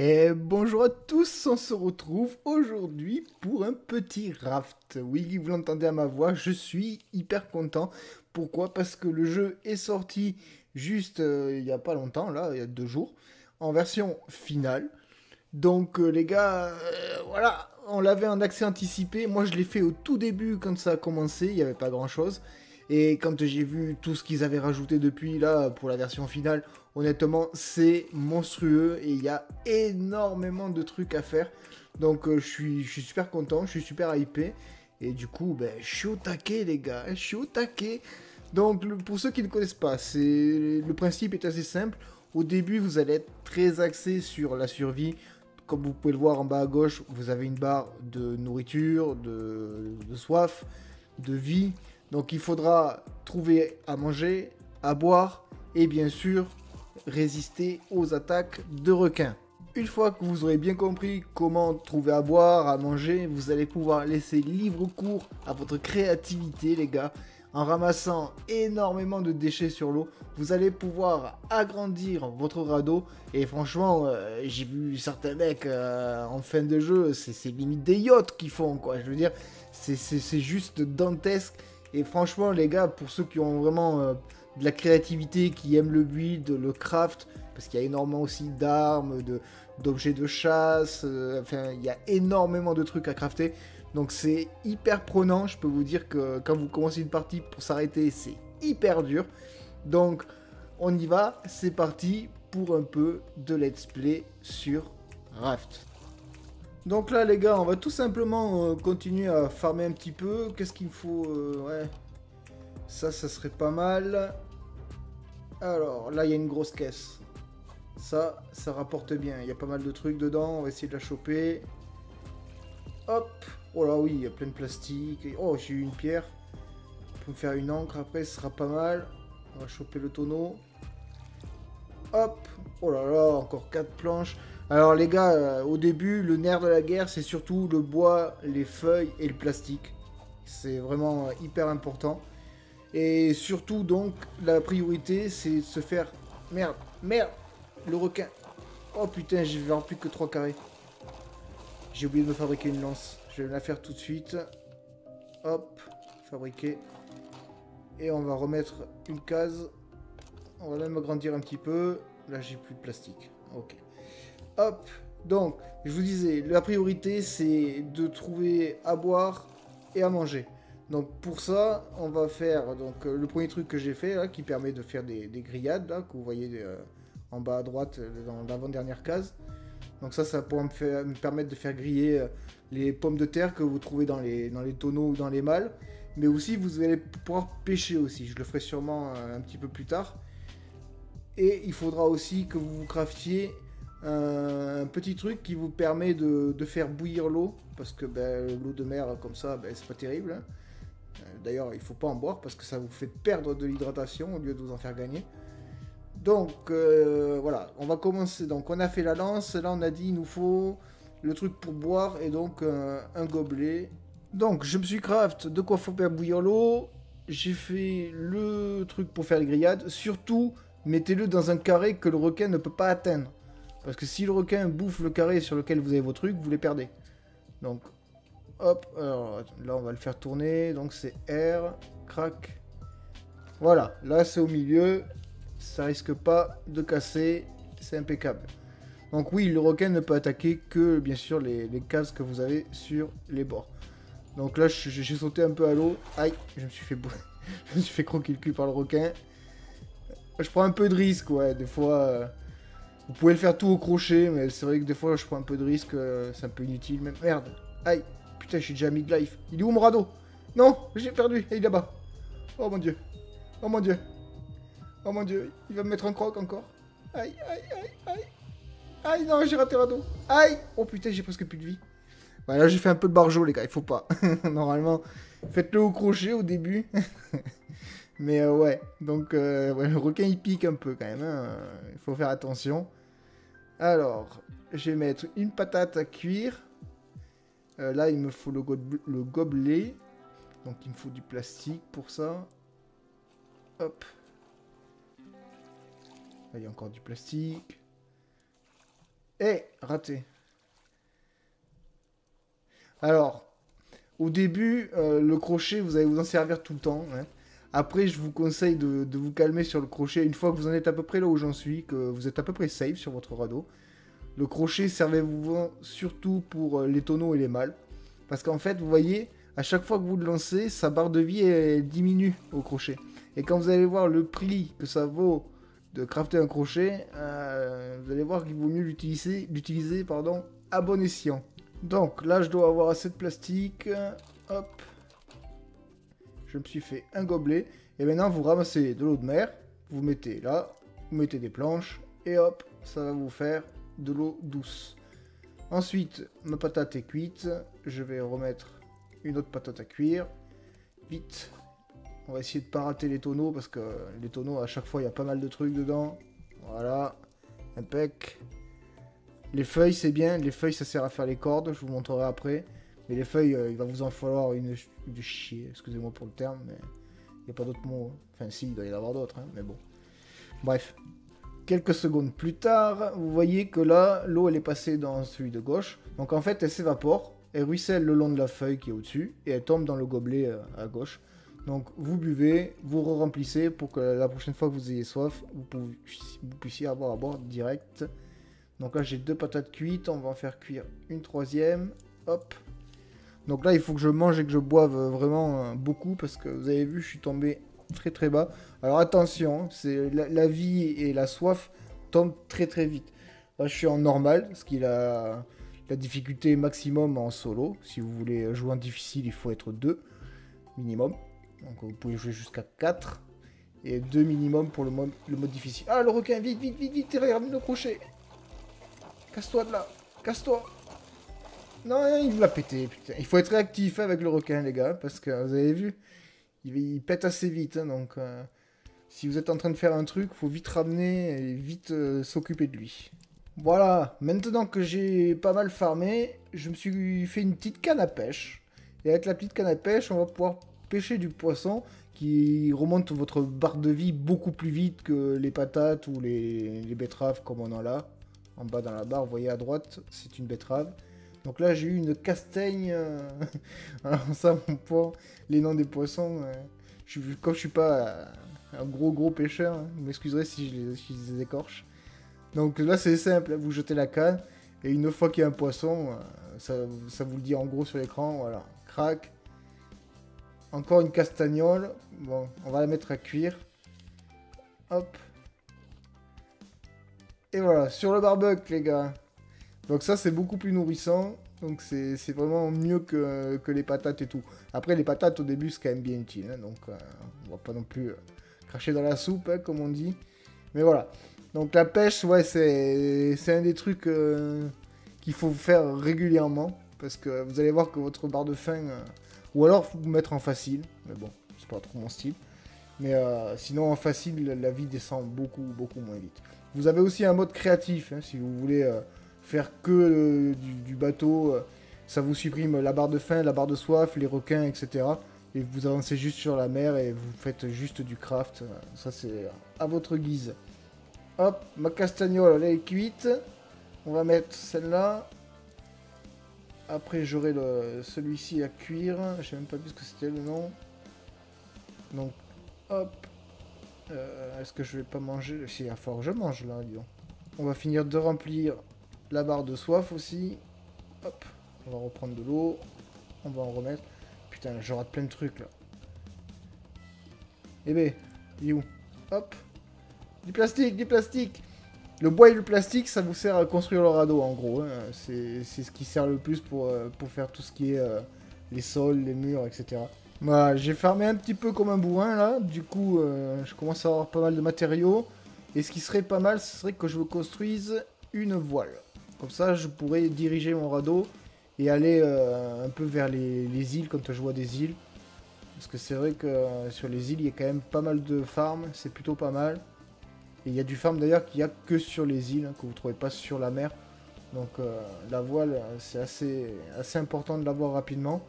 Et bonjour à tous, on se retrouve aujourd'hui pour un petit raft. Oui, vous l'entendez à ma voix, je suis hyper content. Pourquoi? Parce que le jeu est sorti juste euh, il n'y a pas longtemps, là, il y a deux jours, en version finale. Donc euh, les gars, euh, voilà, on l'avait en accès anticipé. Moi je l'ai fait au tout début quand ça a commencé, il n'y avait pas grand chose. Et quand j'ai vu tout ce qu'ils avaient rajouté depuis là pour la version finale, honnêtement c'est monstrueux et il y a énormément de trucs à faire. Donc euh, je, suis, super content, je suis super hypé. Et du coup, ben, je suis au taquet les gars, je suis au taquet. Donc pour ceux qui ne connaissent pas, le principe est assez simple. Au début, vous allez être très axé sur la survie. Comme vous pouvez le voir en bas à gauche, vous avez une barre de nourriture, de soif, de vie. Donc il faudra trouver à manger, à boire et bien sûr résister aux attaques de requins. Une fois que vous aurez bien compris comment trouver à boire, à manger, vous allez pouvoir laisser libre cours à votre créativité les gars. En ramassant énormément de déchets sur l'eau, vous allez pouvoir agrandir votre radeau. Et franchement, euh, j'ai vu certains mecs euh, en fin de jeu, c'est limite des yachts qu'ils font quoi. Je veux dire, c'est juste dantesque. Et franchement, les gars, pour ceux qui ont vraiment euh, de la créativité, qui aiment le build, le craft, parce qu'il y a énormément aussi d'armes, d'objets de, chasse, euh, enfin, il y a énormément de trucs à crafter. Donc c'est hyper prenant, je peux vous dire que quand vous commencez une partie pour s'arrêter, c'est hyper dur. Donc on y va, c'est parti pour un peu de let's play sur Raft. Donc là, les gars, on va tout simplement euh, continuer à farmer un petit peu. Qu'est-ce qu'il me faut euh, Ouais. Ça, ça serait pas mal. Alors, là, il y a une grosse caisse. Ça, ça rapporte bien. Il y a pas mal de trucs dedans. On va essayer de la choper. Hop. Oh là, oui, il y a plein de plastique. Oh, j'ai eu une pierre. Pour me faire une encre après, ce sera pas mal. On va choper le tonneau. Hop. Oh là là, encore 4 planches. Alors les gars, euh, au début, le nerf de la guerre, c'est surtout le bois, les feuilles et le plastique. C'est vraiment euh, hyper important. Et surtout donc, la priorité, c'est de se faire... Merde, merde, le requin. Oh putain, j'ai vraiment plus que 3 carrés. J'ai oublié de me fabriquer une lance. Je vais la faire tout de suite. Hop, fabriquer. Et on va remettre une case. On va même agrandir un petit peu. Là, j'ai plus de plastique. Ok. Hop, donc, je vous disais, la priorité, c'est de trouver à boire et à manger. Donc pour ça, on va faire euh, le premier truc que j'ai fait qui permet de faire des, grillades que vous voyez euh, en bas à droite euh, dans l'avant-dernière case. Donc ça, ça pourra me, me, permettre de faire griller les pommes de terre que vous trouvez dans les, tonneaux ou dans les mâles. Mais aussi, vous allez pouvoir pêcher aussi. Je le ferai sûrement un petit peu plus tard. Et il faudra aussi que vous vous craftiez un petit truc qui vous permet de, faire bouillir l'eau, parce que ben, l'eau de mer comme ça, ben, c'est pas terrible. Hein. Euh, d'ailleurs, il faut pas en boire parce que ça vous fait perdre de l'hydratation au lieu de vous en faire gagner. Donc euh, voilà, on va commencer. Donc on a fait la lance, là on a dit il nous faut le truc pour boire et donc euh, un gobelet. Donc je me suis craft de quoi faire bouillir l'eau. J'ai fait le truc pour faire les grillades. Surtout, mettez-le dans un carré que le requin ne peut pas atteindre. Parce que si le requin bouffe le carré sur lequel vous avez vos trucs, vous les perdez. Donc, hop, alors là on va le faire tourner. Donc c'est R, crac. Voilà, là c'est au milieu. Ça risque pas de casser. C'est impeccable. Donc oui, le requin ne peut attaquer que bien sûr les, cases que vous avez sur les bords. Donc là, j'ai sauté un peu à l'eau. Aïe, je me suis fait je me suis fait croquer le cul par le requin. Je prends un peu de risque, ouais, des fois. Euh, vous pouvez le faire tout au crochet, mais c'est vrai que des fois je prends un peu de risque, euh, c'est un peu inutile. Même merde, aïe, putain, je suis déjà mid-life. Il est où mon radeau? Non, j'ai perdu, il est là-bas. Oh mon dieu, oh mon dieu, oh mon dieu, il va me mettre un croc encore. Aïe, aïe, aïe, aïe. Aïe, non, j'ai raté le radeau. Aïe, oh putain, j'ai presque plus de vie. Voilà, là j'ai fait un peu de barjot, les gars, il faut pas. Normalement, faites-le au crochet au début. Mais euh, ouais, donc euh, le requin il pique un peu quand même, hein. il faut faire attention. Alors, je vais mettre une patate à cuire. Euh, là, il me faut le, gobelet. Donc, il me faut du plastique pour ça. Hop. Là, il y a encore du plastique. Eh, raté. Alors, au début, euh, le crochet, vous allez vous en servir tout le temps. Hein. Après, je vous conseille de, vous calmer sur le crochet une fois que vous en êtes à peu près là où j'en suis, que vous êtes à peu près safe sur votre radeau. Le crochet, servez-vous surtout pour euh, les tonneaux et les mâles. Parce qu'en fait, vous voyez, à chaque fois que vous le lancez, sa barre de vie diminue au crochet. Et quand vous allez voir le prix que ça vaut de crafter un crochet, euh, vous allez voir qu'il vaut mieux l'utiliser, à bon escient. Donc là, je dois avoir assez de plastique. Hop. Je me suis fait un gobelet. Et maintenant, vous ramassez de l'eau de mer. Vous mettez là. Vous mettez des planches. Et hop, ça va vous faire de l'eau douce. Ensuite, ma patate est cuite. Je vais remettre une autre patate à cuire. Vite. On va essayer de pas rater les tonneaux parce que les tonneaux, à chaque fois, il y a pas mal de trucs dedans. Voilà. Impec. Les feuilles, c'est bien. Les feuilles, ça sert à faire les cordes. Je vous montrerai après. Mais les feuilles, euh, il va vous en falloir une de chier. Excusez-moi pour le terme, mais il n'y a pas d'autre mot. Hein. Enfin, si, il doit y en avoir d'autres, hein, mais bon. Bref. Quelques secondes plus tard, vous voyez que là, l'eau, elle est passée dans celui de gauche. Donc en fait, elle s'évapore. Elle ruisselle le long de la feuille qui est au-dessus. Et elle tombe dans le gobelet euh, à gauche. Donc vous buvez, vous remplissez pour que la prochaine fois que vous ayez soif, vous, puissiez avoir à boire direct. Donc là, j'ai deux patates cuites. On va en faire cuire une troisième. Hop. Donc là, il faut que je mange et que je boive vraiment euh, beaucoup parce que vous avez vu, je suis tombé très très bas. Alors attention, c'est la, vie et la soif tombent très très vite. Là, je suis en normal, ce qui la, la difficulté maximum en solo. Si vous voulez jouer en difficile, il faut être 2 minimum. Donc vous pouvez jouer jusqu'à 4. Et 2 minimum pour le mode, le mode difficile. Ah, le requin, vite, vite, vite, vite, ramène le crochet. Casse-toi de là. Casse-toi. Non, il l'a pété, putain. Il faut être réactif avec le requin, les gars, parce que vous avez vu, il, pète assez vite. Hein, donc, euh, si vous êtes en train de faire un truc, faut vite ramener et vite euh, s'occuper de lui. Voilà, maintenant que j'ai pas mal farmé, je me suis fait une petite canne à pêche. Et avec la petite canne à pêche, on va pouvoir pêcher du poisson qui remonte votre barre de vie beaucoup plus vite que les patates ou les, les betteraves comme on en a là en bas dans la barre, vous voyez à droite, c'est une betterave. Donc là, j'ai eu une castaigne. Euh, alors ça, mon point, les noms des poissons, euh, je, comme je suis pas un gros gros pêcheur, hein, vous m'excuserez si je, les, écorche. Donc là, c'est simple, vous jetez la canne, et une fois qu'il y a un poisson, euh, ça, ça, vous le dit en gros sur l'écran, voilà, crac. Encore une castagnole, bon, on va la mettre à cuire. Hop. Et voilà, sur le barbecue, les gars. Donc ça, c'est beaucoup plus nourrissant. Donc c'est vraiment mieux que, les patates et tout. Après, les patates, au début, c'est quand même bien utile. Hein. donc euh, on va pas non plus euh, cracher dans la soupe, hein, comme on dit. Mais voilà. Donc la pêche, ouais, c'est un des trucs euh, qu'il faut faire régulièrement. Parce que vous allez voir que votre barre de faim... ou alors, vous mettre en facile. Mais bon, c'est pas trop mon style. Mais sinon, en facile, la vie descend beaucoup, beaucoup moins vite. Vous avez aussi un mode créatif, hein, si vous voulez euh, faire que euh, du, bateau. Euh, ça vous supprime la barre de faim, la barre de soif, les requins, etc. Et vous avancez juste sur la mer et vous faites juste du craft. Ça, c'est à votre guise. Hop, ma castagnole, elle est cuite. On va mettre celle-là. Après, j'aurai celui-ci à cuire. Je sais même pas plus ce que c'était le nom. Donc, hop, euh, est-ce que je vais pas manger? Si, il va je mange là. On va finir de remplir la barre de soif aussi. Hop, on va reprendre de l'eau. On va en remettre. Putain, je plein de trucs là. Eh ben, il est où? Hop. Du plastique, du plastique Le bois et le plastique, ça vous sert à construire le radeau en gros. Hein. C'est ce qui sert le plus pour, euh, faire tout ce qui est euh, les sols, les murs, etc. Voilà, j'ai farmé un petit peu comme un bourrin là, du coup euh, je commence à avoir pas mal de matériaux. Et ce qui serait pas mal, ce serait que je construise une voile. Comme ça je pourrais diriger mon radeau et aller euh, un peu vers les, îles quand je vois des îles. Parce que c'est vrai que euh, sur les îles il y a quand même pas mal de farms, c'est plutôt pas mal. Et il y a du farm d'ailleurs qu'il n'y a que sur les îles, hein, que vous ne trouvez pas sur la mer. Donc la voile c'est assez, important de l'avoir rapidement.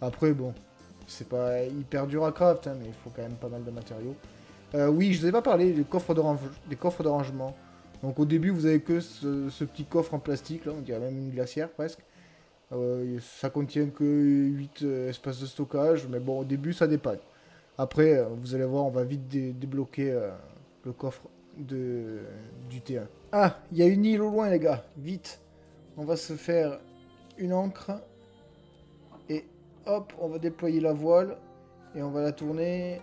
Après bon, c'est pas hyper dur à craft, hein, mais il faut quand même pas mal de matériaux. Euh, oui, je vous ai pas parlé des coffres de, des coffres de rangement. Donc au début, vous avez que ce, petit coffre en plastique, là, on dirait même une glacière presque. Euh, ça contient que 8 euh, espaces de stockage, mais bon, au début, ça dépanne. Après, euh, vous allez voir, on va vite débloquer le coffre de, du T1. Ah, il y a une île au loin, les gars. Vite. On va se faire une encre. Et hop, on va déployer la voile. Et on va la tourner.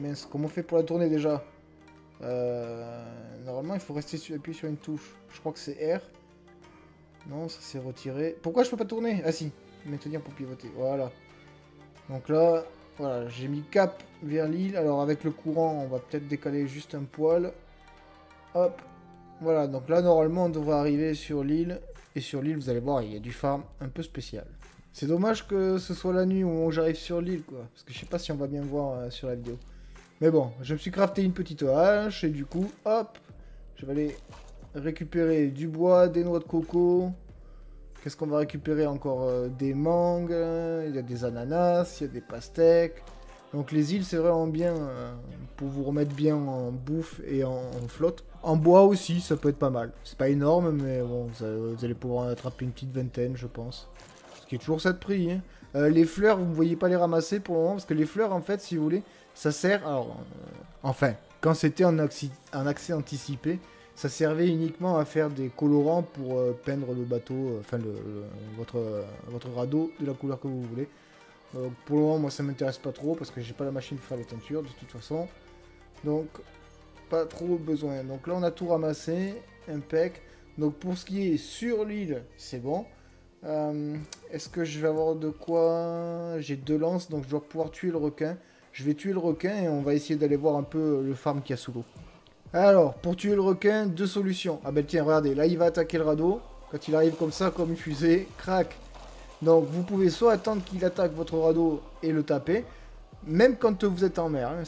mince, comment on fait pour la tourner déjà? Normalement, il faut rester sur, appuyer sur une touche. Je crois que c'est R. Non, ça s'est retiré. Pourquoi je peux pas tourner? Ah si, maintenir pour pivoter. Voilà. Donc là, voilà, j'ai mis cap vers l'île. Alors avec le courant, on va peut-être décaler juste un poil. Hop. Voilà, donc là, normalement, on devrait arriver sur l'île. Et sur l'île, vous allez voir, il y a du farm un peu spécial. C'est dommage que ce soit la nuit où j'arrive sur l'île, quoi. Parce que je sais pas si on va bien voir euh, sur la vidéo. Mais bon, je me suis crafté une petite hache. Et du coup, hop, je vais aller récupérer du bois, des noix de coco. Qu'est-ce qu'on va récupérer encore euh, Des mangues, il y a des ananas, il y a des pastèques. Donc les îles, c'est vraiment bien euh, pour vous remettre bien en bouffe et en, flotte. En bois aussi, ça peut être pas mal. C'est pas énorme, mais bon, vous allez pouvoir attraper une petite vingtaine, je pense. Ce qui est toujours ça de prix. Hein. Euh, les fleurs, vous ne voyez pas les ramasser pour le moment, parce que les fleurs, en fait, si vous voulez, ça sert... Alors, enfin, quand c'était en, en accès anticipé, ça servait uniquement à faire des colorants pour euh, peindre le bateau, euh, enfin votre, votre radeau de la couleur que vous voulez. Euh, pour le moment, moi ça m'intéresse pas trop parce que j'ai pas la machine pour faire les teintures de toute façon. Donc, pas trop besoin. Donc là, on a tout ramassé, impec. Donc pour ce qui est sur l'île, c'est bon. Est-ce que je vais avoir de quoi? J'ai deux lances, donc je dois pouvoir tuer le requin. Je vais tuer le requin et on va essayer d'aller voir un peu le farm qu'il y a sous l'eau. Alors, pour tuer le requin, deux solutions. Ah ben tiens, regardez, là il va attaquer le radeau. Quand il arrive comme ça, comme une fusée, crac. Donc vous pouvez soit attendre qu'il attaque votre radeau et le taper, même quand vous êtes en mer. Hein,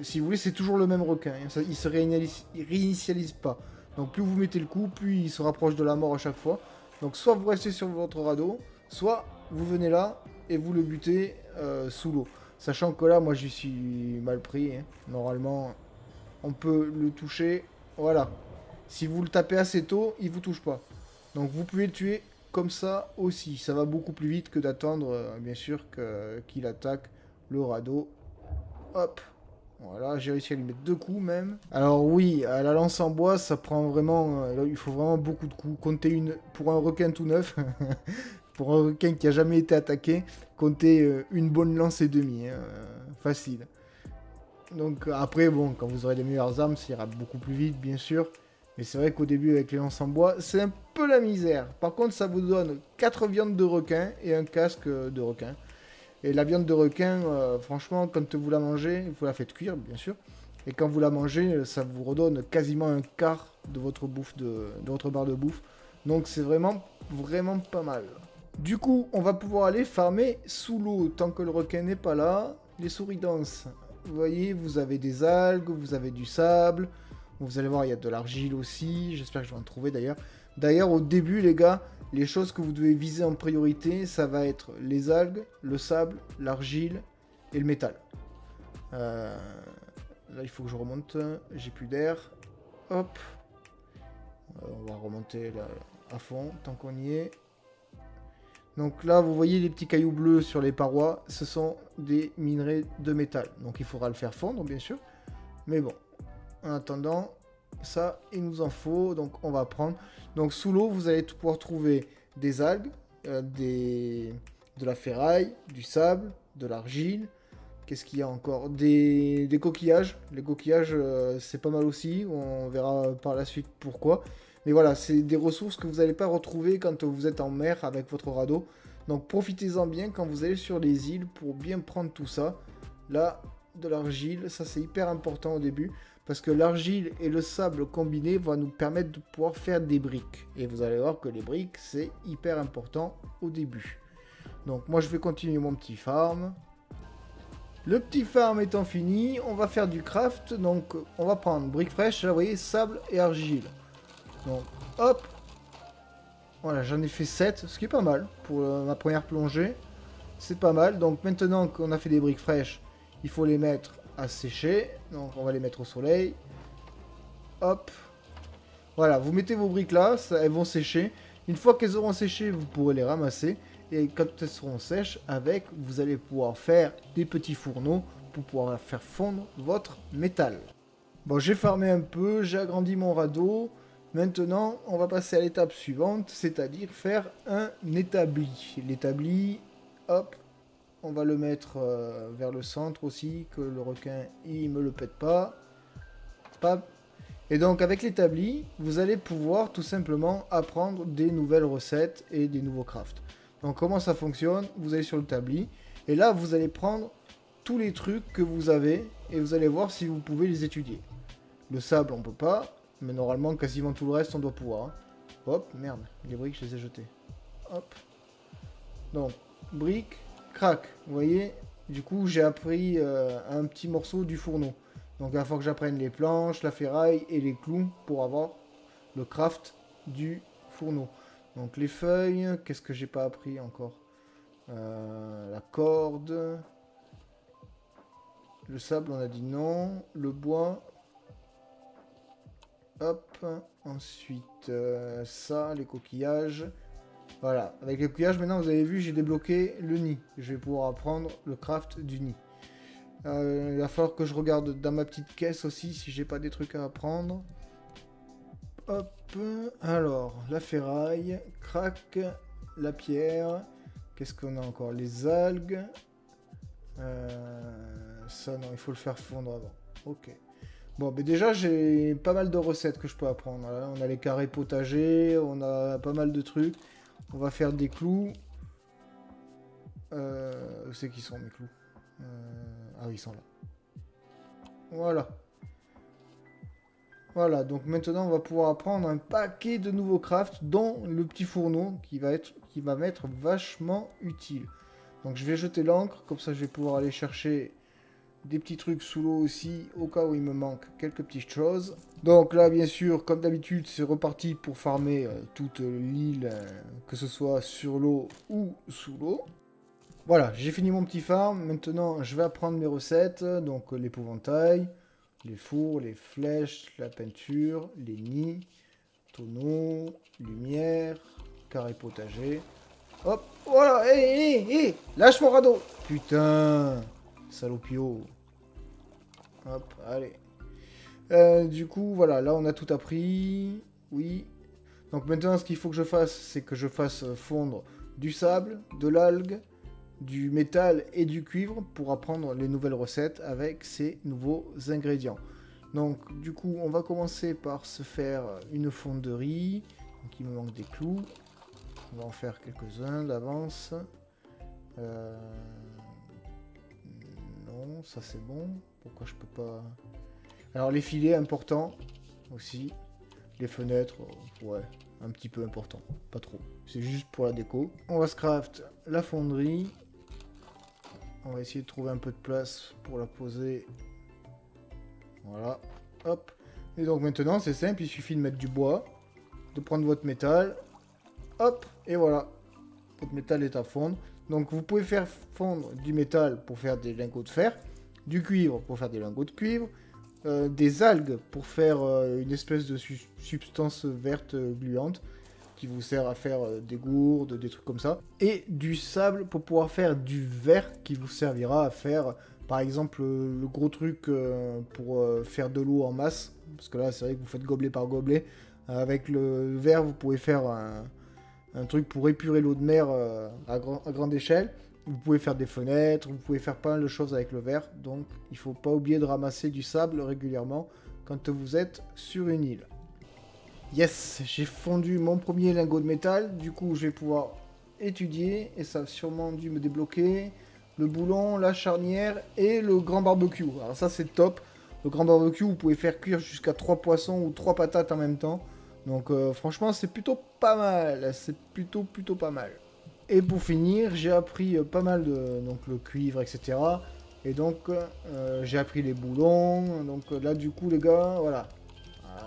si vous voulez, c'est toujours le même requin. Hein, il se réinitialise, pas. Donc plus vous mettez le coup, plus il se rapproche de la mort à chaque fois. Donc soit vous restez sur votre radeau, soit vous venez là et vous le butez euh, sous l'eau. Sachant que là, moi, je suis mal pris. Hein. Normalement, on peut le toucher. Voilà. Si vous le tapez assez tôt, il vous touche pas. Donc vous pouvez le tuer comme ça aussi. Ça va beaucoup plus vite que d'attendre, euh, bien sûr, qu'il attaque le radeau. Hop. Voilà, j'ai réussi à lui mettre deux coups même. Alors oui, à la lance en bois, ça prend vraiment... Euh, il faut vraiment beaucoup de coups. Comptez une... Pour un requin tout neuf, pour un requin qui a jamais été attaqué, comptez euh, une bonne lance et demie. Hein, facile. Donc après, bon, quand vous aurez les meilleures armes, ça ira beaucoup plus vite, bien sûr. Mais c'est vrai qu'au début, avec les lances en bois, c'est un peu la misère. Par contre, ça vous donne 4 viandes de requin et un casque de requin. Et la viande de requin, euh, franchement, quand vous la mangez, vous la faites cuire, bien sûr. Et quand vous la mangez, ça vous redonne quasiment un quart de votre bouffe, de votre barre de bouffe. Donc c'est vraiment, vraiment pas mal. Du coup, on va pouvoir aller farmer sous l'eau tant que le requin n'est pas là. Les souris dansent. Vous voyez, vous avez des algues, vous avez du sable. Vous allez voir, il y a de l'argile aussi. J'espère que je vais en trouver d'ailleurs. D'ailleurs, au début, les gars, les choses que vous devez viser en priorité, ça va être les algues, le sable, l'argile et le métal. Euh, là, il faut que je remonte. J'ai plus d'air. Hop. Euh, on va remonter là, à fond tant qu'on y est. Donc là, vous voyez les petits cailloux bleus sur les parois, ce sont des minerais de métal. Donc il faudra le faire fondre, bien sûr. Mais bon, en attendant, ça, il nous en faut, donc on va prendre. Donc sous l'eau, vous allez pouvoir trouver des algues, euh, de la ferraille, du sable, de l'argile. Qu'est-ce qu'il y a encore? Des... coquillages. Les coquillages, euh, c'est pas mal aussi. On verra par la suite pourquoi. Mais voilà, c'est des ressources que vous n'allez pas retrouver quand vous êtes en mer avec votre radeau. Donc profitez-en bien quand vous allez sur les îles pour bien prendre tout ça. Là, de l'argile, ça c'est hyper important au début. Parce que l'argile et le sable combinés vont nous permettre de pouvoir faire des briques. Et vous allez voir que les briques, c'est hyper important au début. Donc moi je vais continuer mon petit farm. Le petit farm étant fini, on va faire du craft. Donc on va prendre briques fraîches, là vous voyez, sable et argile. Donc, hop. Voilà, j'en ai fait 7, ce qui est pas mal pour euh, ma première plongée. C'est pas mal. Donc maintenant qu'on a fait des briques fraîches, il faut les mettre à sécher. Donc on va les mettre au soleil. Hop. Voilà, vous mettez vos briques là, elles vont sécher. Une fois qu'elles auront séché, vous pourrez les ramasser. Et quand elles seront sèches, avec, vous allez pouvoir faire des petits fourneaux pour pouvoir faire fondre votre métal. Bon, j'ai farmé un peu, j'ai agrandi mon radeau. Maintenant, on va passer à l'étape suivante, c'est-à-dire faire un établi. L'établi, hop, on va le mettre euh, vers le centre aussi, que le requin, il me le pète pas. Pas. Et donc, avec l'établi, vous allez pouvoir tout simplement apprendre des nouvelles recettes et des nouveaux crafts. Donc, comment ça fonctionne? Vous allez sur l'établi, et là, vous allez prendre tous les trucs que vous avez, et vous allez voir si vous pouvez les étudier. Le sable, on peut pas, mais normalement, quasiment tout le reste, on doit pouvoir. Hein. Hop, merde, les briques, je les ai jetées. Hop. Donc, briques, crac. Vous voyez Du coup, j'ai appris euh, un petit morceau du fourneau. Donc, il va falloir que j'apprenne les planches, la ferraille et les clous pour avoir le craft du fourneau. Donc, les feuilles, qu'est-ce que j'ai pas appris encore? Euh, La corde. Le sable, on a dit non. Le bois. Hop. Ensuite, euh, ça, les coquillages. Voilà, avec les coquillages, maintenant vous avez vu, j'ai débloqué le nid. Je vais pouvoir apprendre le craft du nid. Euh, il va falloir que je regarde dans ma petite caisse aussi si j'ai pas des trucs à apprendre. Hop, alors, la ferraille, crack, la pierre. Qu'est-ce qu'on a encore? Les algues. Euh, ça, non, il faut le faire fondre avant. Ok. Bon, mais déjà, j'ai pas mal de recettes que je peux apprendre. On a les carrés potagers, on a pas mal de trucs. On va faire des clous. Euh, c'est qui sont mes clous euh, Ah ils sont là. Voilà. Voilà, donc maintenant on va pouvoir apprendre un paquet de nouveaux crafts, dont le petit fourneau qui va être, qui va m'être vachement utile. Donc je vais jeter l'encre, comme ça je vais pouvoir aller chercher des petits trucs sous l'eau aussi, au cas où il me manque quelques petites choses. Donc là, bien sûr, comme d'habitude, c'est reparti pour farmer euh, toute l'île, euh, que ce soit sur l'eau ou sous l'eau. Voilà, j'ai fini mon petit farm. Maintenant, je vais apprendre mes recettes. Donc l'épouvantail, les fours, les flèches, la peinture, les nids, tonneaux, lumière, carré potager. Hop, voilà, hé, hé, hé, lâche mon radeau Putain, salopio Hop, allez. Euh, du coup, voilà, là on a tout appris. Oui. Donc maintenant, ce qu'il faut que je fasse, c'est que je fasse fondre du sable, de l'algue, du métal et du cuivre pour apprendre les nouvelles recettes avec ces nouveaux ingrédients. Donc du coup, on va commencer par se faire une fonderie. Donc il me manque des clous. On va en faire quelques-uns d'avance. Euh, ça c'est bon. Pourquoi je peux pas... Alors les filets, importants aussi. Les fenêtres, ouais, un petit peu important. Pas trop. C'est juste pour la déco. On va scraft la fonderie. On va essayer de trouver un peu de place pour la poser. Voilà. Hop. Et donc maintenant, c'est simple. Il suffit de mettre du bois. De prendre votre métal. Hop. Et voilà. Votre métal est à fondre. Donc vous pouvez faire fondre du métal pour faire des lingots de fer du cuivre pour faire des lingots de cuivre, euh, des algues pour faire euh, une espèce de substance verte euh, gluante qui vous sert à faire des gourdes, des trucs comme ça, et du sable pour pouvoir faire du verre qui vous servira à faire par exemple le gros truc pour faire de l'eau en masse, parce que là c'est vrai que vous faites gobelet par gobelet, avec le verre vous pouvez faire un, truc pour épurer l'eau de mer à grande échelle, vous pouvez faire des fenêtres, vous pouvez faire mal de choses avec le verre, donc il faut pas oublier de ramasser du sable régulièrement quand vous êtes sur une île. Yes, j'ai fondu mon premier lingot de métal, du coup je vais pouvoir étudier, et ça a sûrement dû me débloquer le boulon, la charnière et le grand barbecue. Alors ça c'est top, le grand barbecue vous pouvez faire cuire jusqu'à 3 poissons ou 3 patates en même temps, donc euh, franchement c'est plutôt pas mal, c'est plutôt plutôt pas mal. Et pour finir, j'ai appris euh, pas mal de donc le cuivre, etc. Et donc euh, j'ai appris les boulons. Donc euh, là du coup les gars, voilà.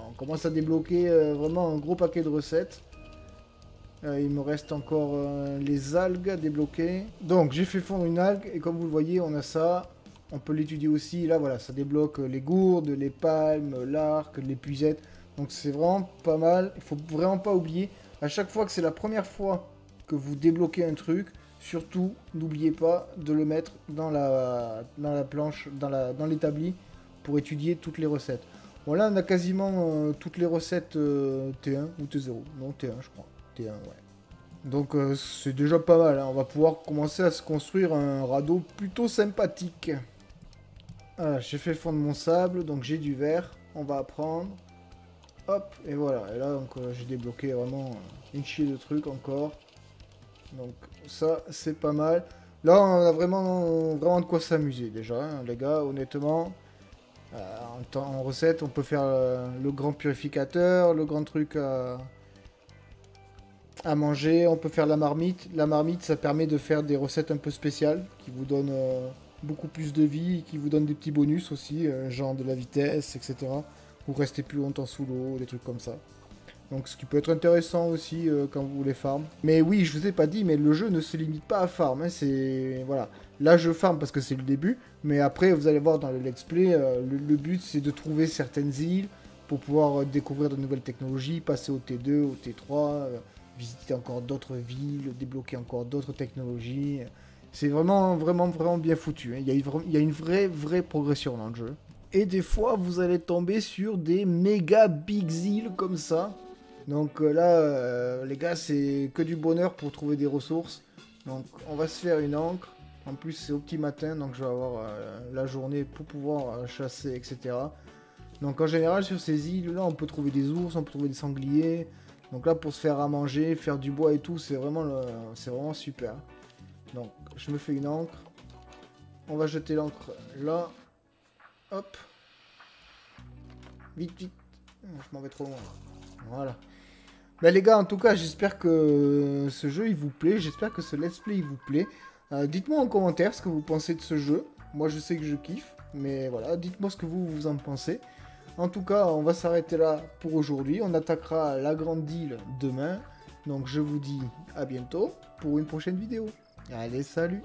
on commence à débloquer vraiment un gros paquet de recettes. il me reste encore les algues à débloquer. Donc j'ai fait fondre une algue et comme vous le voyez on a ça. On peut l'étudier aussi. Là voilà, ça débloque les gourdes, les palmes, l'arc, les puisettes. Donc c'est vraiment pas mal. Il faut vraiment pas oublier. À chaque fois que c'est la première fois que vous débloquez un truc, surtout n'oubliez pas de le mettre dans la, dans la planche, dans l'établi, dans pour étudier toutes les recettes. Bon là on a quasiment euh, toutes les recettes euh, T1 ou T0. Non T1 je crois. T1 ouais. Donc euh, c'est déjà pas mal. Hein. On va pouvoir commencer à se construire un radeau plutôt sympathique. Voilà, j'ai fait fondre mon sable, donc j'ai du verre. On va apprendre. Hop, et voilà. Et là, donc, j'ai débloqué vraiment une chier de trucs encore. Donc ça, c'est pas mal. Là, on a vraiment, vraiment de quoi s'amuser déjà, hein, les gars, honnêtement. Euh, en, recette, on peut faire euh, le grand purificateur, le grand truc à, manger, on peut faire la marmite. La marmite, ça permet de faire des recettes un peu spéciales qui vous donnent euh, beaucoup plus de vie, qui vous donnent des petits bonus aussi, genre de la vitesse, etc. Vous restez plus longtemps sous l'eau, des trucs comme ça. Donc ce qui peut être intéressant aussi euh, quand vous voulez farm. Mais oui, je vous ai pas dit, mais le jeu ne se limite pas à farm. Hein, c'est voilà. Là, je farm parce que c'est le début, mais après, vous allez voir dans le let's play, euh, le, but c'est de trouver certaines îles pour pouvoir euh, découvrir de nouvelles technologies, passer au T2, au T3, visiter encore d'autres villes, débloquer encore d'autres technologies. C'est vraiment, vraiment, vraiment bien foutu. Hein. Il, y a, il y a une vraie, vraie progression dans le jeu. Et des fois, vous allez tomber sur des méga big îles comme ça donc euh, là, euh, les gars, c'est que du bonheur pour trouver des ressources. Donc on va se faire une encre. En plus, c'est au petit matin, donc je vais avoir euh, la journée pour pouvoir chasser, etc. Donc en général, sur ces îles-là, on peut trouver des ours, on peut trouver des sangliers. Donc là, pour se faire à manger, faire du bois et tout, c'est vraiment, c'est vraiment super. Donc, je me fais une encre. On va jeter l'encre là. Hop. Vite, vite. Je m'en vais trop loin. Voilà. Bah les gars, en tout cas, j'espère que ce jeu il vous plaît, j'espère que ce let's play il vous plaît. Euh, dites-moi en commentaire ce que vous pensez de ce jeu. Moi je sais que je kiffe, mais voilà, dites-moi ce que vous, vous en pensez. En tout cas, on va s'arrêter là pour aujourd'hui. On attaquera la grande île demain. Donc je vous dis à bientôt pour une prochaine vidéo. Allez, salut